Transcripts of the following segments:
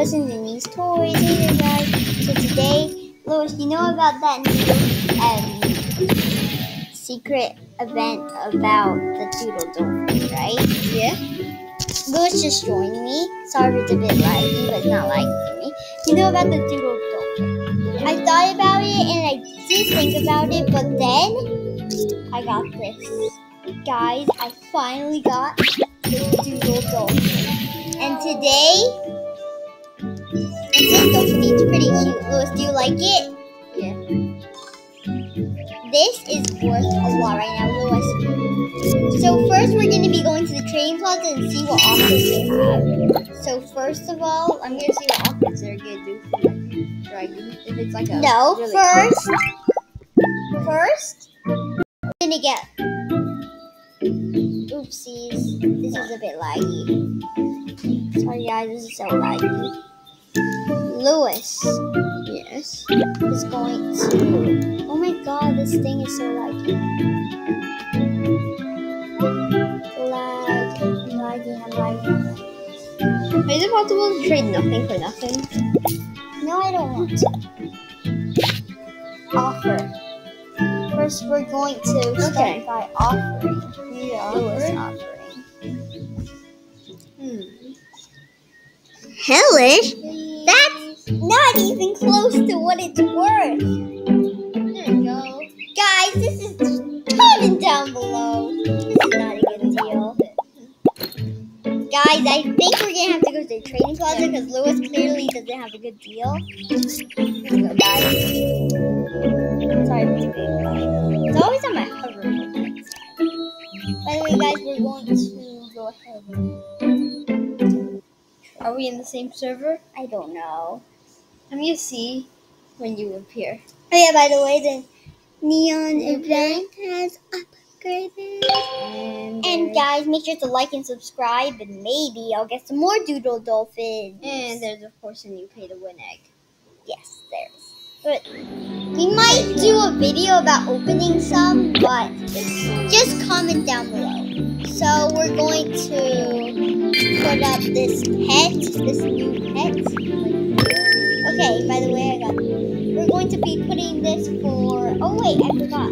Lewis to these toys. Guys. So today, Lewis, you know about that new um, secret event about the Doodle Dolphin, right? Yeah. Lewis just joined me. Sorry if it's a bit laggy, but it's not for me. You know about the Doodle Dolphin. I thought about it and I did think about it, but then I got this. Guys, I finally got the Doodle Dolphin. And today, pretty cute. Lewis, do you like it? Yeah. This is worth a lot right now, Lewis. So first, we're going to be going to the trading plaza and see what offers they have. So first of all, I'm gonna see what offers they're gonna do for dragon. If it's like a no, really first, first, we're gonna get. Oopsies, this is a bit laggy. Sorry guys, this is so laggy. Lewis yes. is going to. Oh my god, this thing is so laggy. Lag, I'm lagging, I'm lagging. Is it possible to trade nothing for nothing? No, I don't want to. Offer. First, we're going to start Okay. by offering. Yeah. Lewis offering. Hmm. Hellish? Even close to what it's worth. There you go. Guys, this is comment down below. This is not a good deal. Guys, I think we're gonna have to go to the trading plaza because Lewis clearly doesn't have a good deal. Let's go, guys. Sorry. It's always on my hover. By the way, guys, we're going to go ahead. Are we in the same server? I don't know. I'm gonna see when you appear. Oh yeah, by the way, the neon mm-hmm. event has upgraded. And And guys, make sure to like and subscribe, and maybe I'll get some more Doodle Dolphins. and there's of course a new pay to win egg. yes, there's. But we might do a video about opening some, but just comment down below. So we're going to put up this pet, this new pet. Okay, by the way, I got. We're going to be putting this for. Oh wait, I forgot.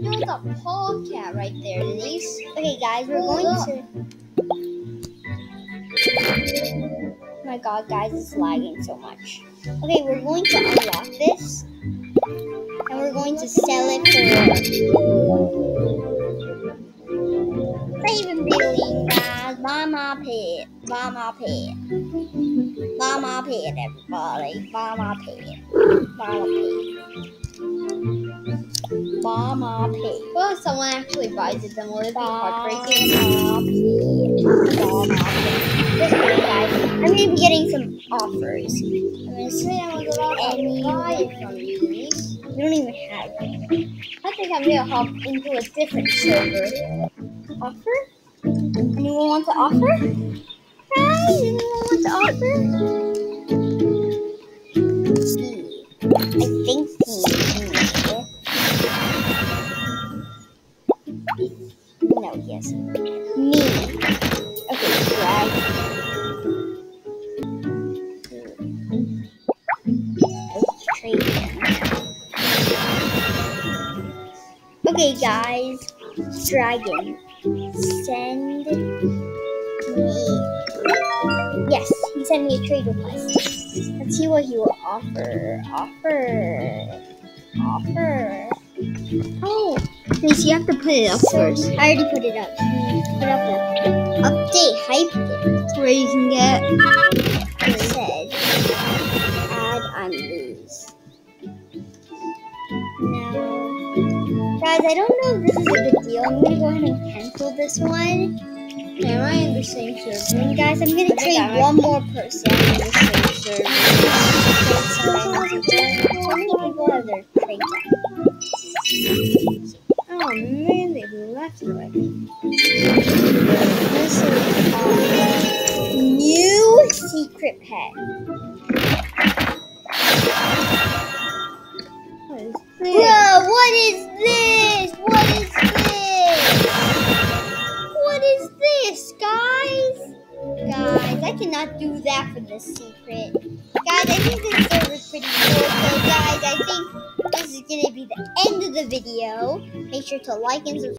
There's a polecat right there, Denise. Okay, guys, we're going to. Oh my god, guys, it's lagging so much. Okay, we're going to unlock this. And we're going to sell it for. Buy my pet. Buy pet, everybody. Buy pet. Buy my pet. Buy pet. Well, if someone actually buys it, then will it be heartbreaking? Just kidding, guys. I'm gonna be getting some offers. I'm gonna say I'm gonna go Any buy any. it from you. We don't even have. I think I'm gonna hop into a different server. offer. Anyone want to offer? Guys, anyone want to offer? I think he. No, yes. Me. Okay, drag. Let's trade them. Okay, guys. Dragon. Send me. Yes, he sent me a trade request. Let's see what he will offer. Offer. Offer. Oh, Denise, you have to put it up first. I already put it up. Put up the update hype. Where you can get. It said add on these. Now, guys, I don't know if this is a good deal. I'm gonna go ahead and cancel this one. Am I in the same server? And guys, I'm gonna trade one more person. In the same server. So many people have their trade Oh man, they left already. This is our new secret pet. What is Bro, this? This? What is cannot do that for the secret. Guys, I think this server is pretty cool. So, guys, I think this is going to be the end of the video. Make sure to like and subscribe.